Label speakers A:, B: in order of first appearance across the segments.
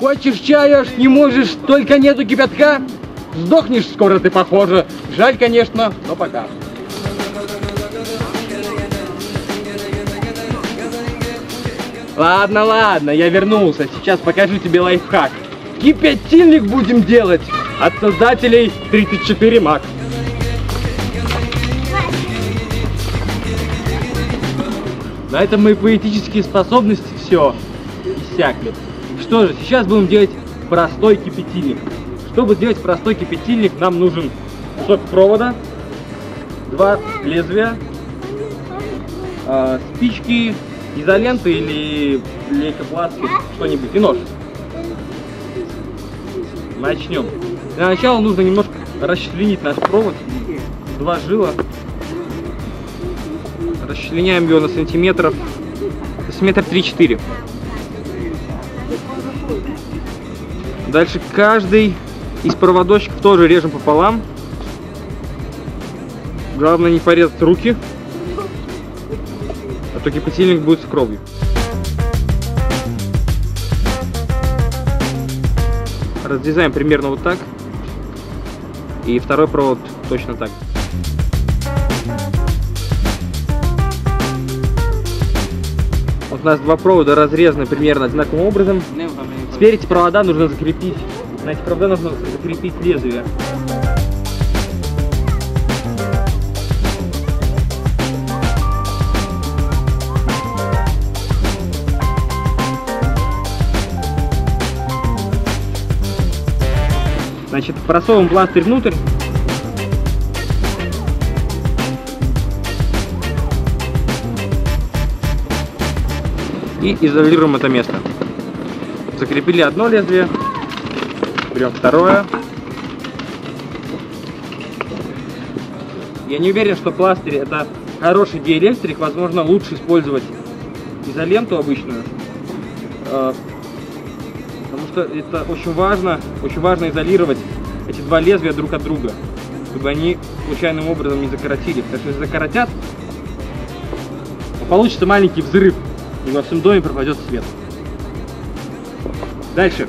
A: Хочешь чая, не можешь, только нету кипятка? Сдохнешь скоро ты, похоже. Жаль, конечно, но пока. Ладно, ладно, я вернулся. Сейчас покажу тебе лайфхак. Кипятильник будем делать от создателей 34 Max. На этом мои поэтические способности все иссякли. Что же, сейчас будем делать простой кипятильник. Чтобы сделать простой кипятильник, нам нужен кусок провода, два лезвия, э, спички, изоленты или лейкопластырь, что-нибудь, и нож. Начнем. Для начала нужно немножко расчленить наш провод. Два жила. Расчленяем его на сантиметров. Сантиметр 3-4. Дальше каждый из проводочков тоже режем пополам. Главное не порезать руки, а то кипятильник будет с кровью. Разрезаем примерно вот так. И второй провод точно так. Вот у нас два провода разрезаны примерно одинаковым образом. Теперь эти провода нужно закрепить. На эти провода нужно закрепить лезвие. Значит, просовываем пластырь внутрь. И изолируем это место. Закрепили одно лезвие, берем второе. Я не уверен, что пластырь это хороший диэлектрик, возможно лучше использовать изоленту обычную, э, потому что это очень важно, очень важно изолировать эти два лезвия друг от друга, чтобы они случайным образом не закоротили, потому что если закоротят, то получится маленький взрыв, и во всем доме пропадет свет. Дальше.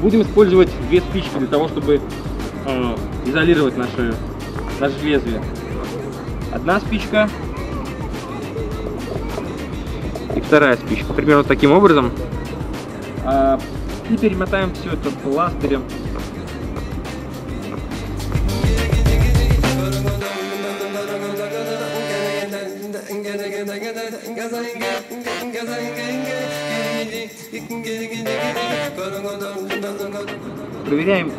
A: Будем использовать две спички для того, чтобы э, изолировать наши, наше лезвие. Одна спичка и вторая спичка. Примерно таким образом. А, и перемотаем все это пластырем. Проверяем,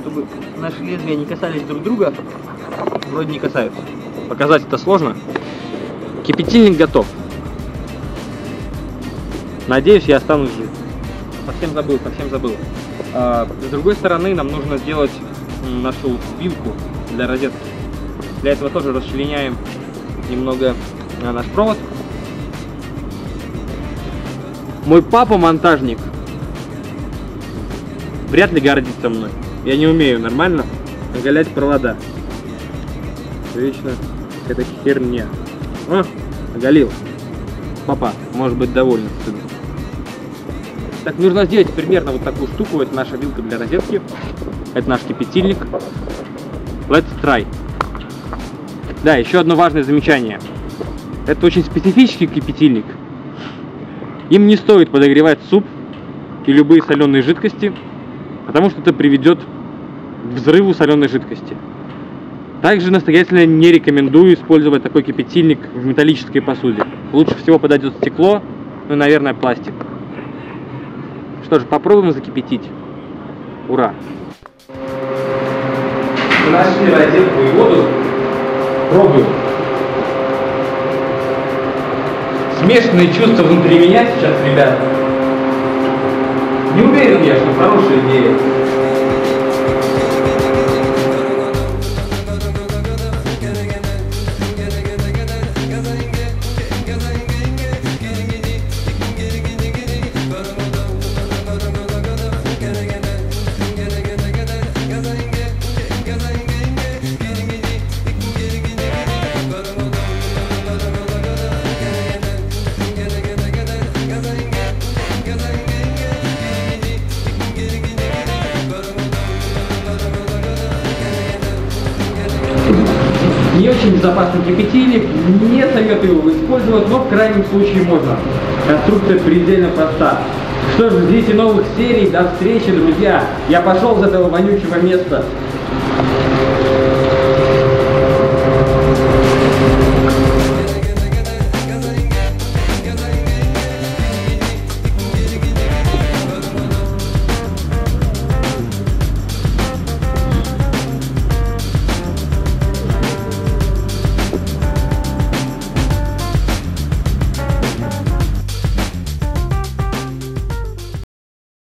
A: чтобы наши лезвия не касались друг друга. Вроде не касаются. Показать это сложно. Кипятильник готов. Надеюсь, я останусь жив. Совсем забыл, совсем забыл. А, с другой стороны, нам нужно сделать нашу вилку для розетки. Для этого тоже расчленяем немного а, наш провод. Мой папа монтажник. Вряд ли гордится мной. Я не умею нормально оголять провода. Вечно какая-то херня. О, оголил. Папа может быть доволен сыном. Так, нужно сделать примерно вот такую штуку. Это наша вилка для розетки. Это наш кипятильник. Let's try. Да, еще одно важное замечание. Это очень специфический кипятильник. Им не стоит подогревать суп и любые соленые жидкости, потому что это приведет к взрыву соленой жидкости. Также настоятельно не рекомендую использовать такой кипятильник в металлической посуде. Лучше всего подойдет стекло, ну наверное, пластик. Что же, попробуем закипятить. Ура! Мы нашли розетку и воду. Пробуем. Смешанные чувства внутри меня сейчас, ребят. Не уверен я, что хорошая идея. Очень безопасный кипятильник, не советую его использовать, но в крайнем случае можно. Конструкция предельно проста. Что ж, ждите новых серий, до встречи, друзья. Я пошел с этого вонючего места.